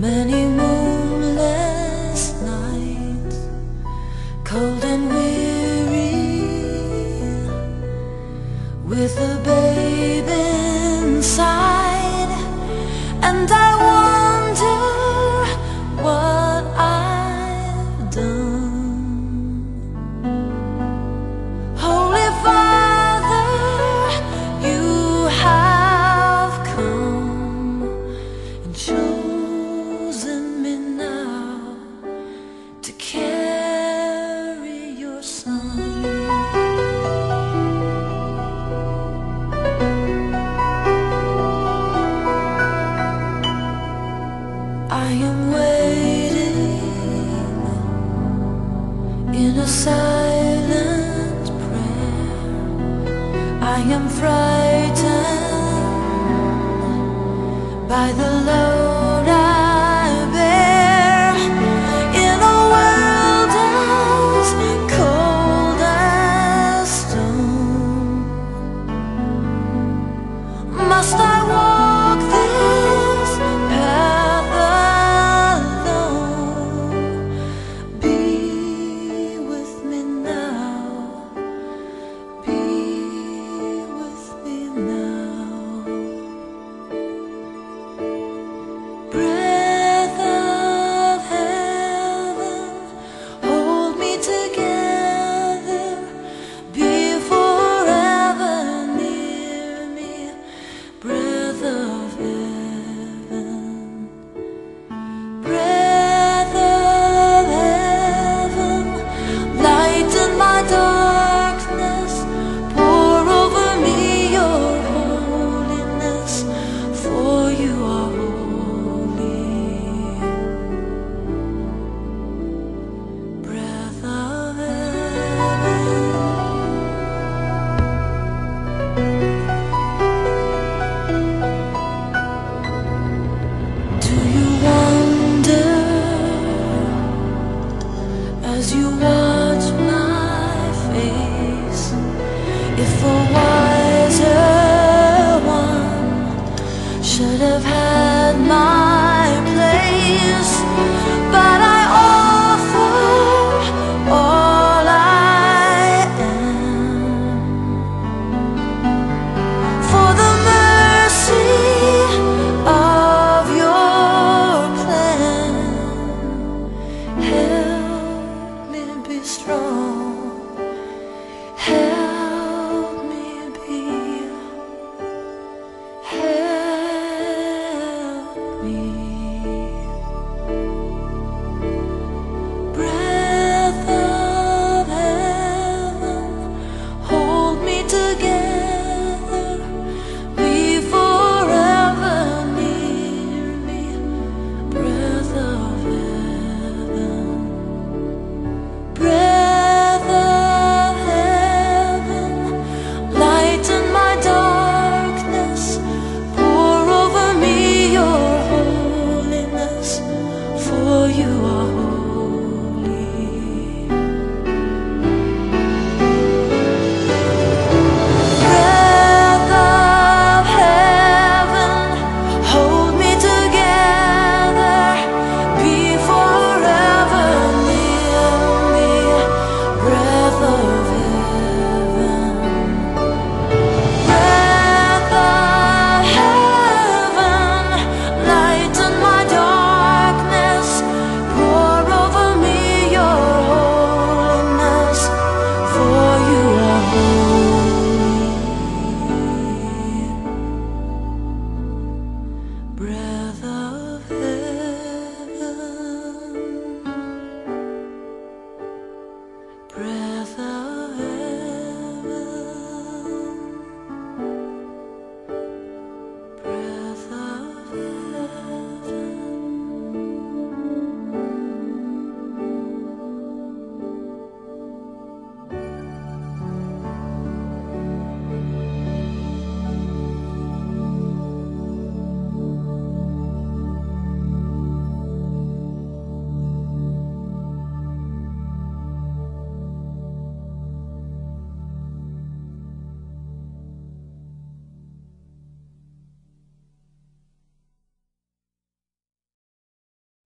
Many moonless nights Cold and weary With a I am frightened by the love.